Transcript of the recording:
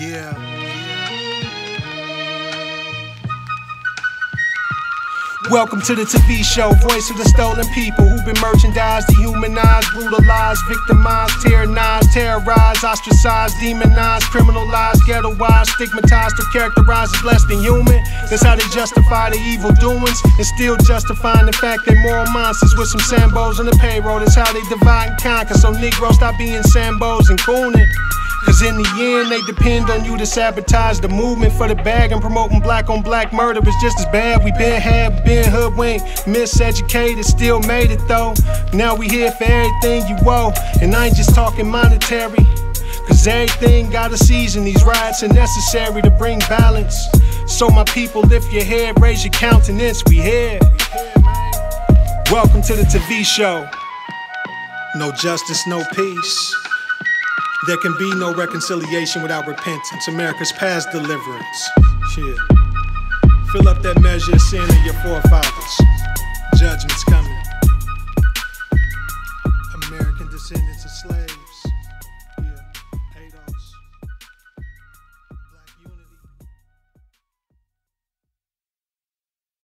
Yeah. Welcome to the TV show, voice of the stolen people who've been merchandised, dehumanized, brutalized, victimized, tyrannized, terrorized, ostracized, demonized, criminalized, ghettoized, stigmatized, or characterized as less than human. That's how they justify their evil doings and still justifying the fact they're moral monsters with some Sambos on the payroll. That's how they divide and conquer. So Negroes stop being Sambos and cooning. Cause in the end, they depend on you to sabotage the movement for the bag and promoting black on black murder is just as bad. We been had, been hoodwinked, miseducated, still made it though. Now we here for everything you owe, and I ain't just talking monetary. Cause everything got a season, these riots are necessary to bring balance. So, my people, lift your head, raise your countenance, we here. Welcome to the TV show. No justice, no peace. There can be no reconciliation without repentance. America's past deliverance. Yeah. Fill up that measure of sin of your forefathers. Judgment's coming. American descendants of slaves.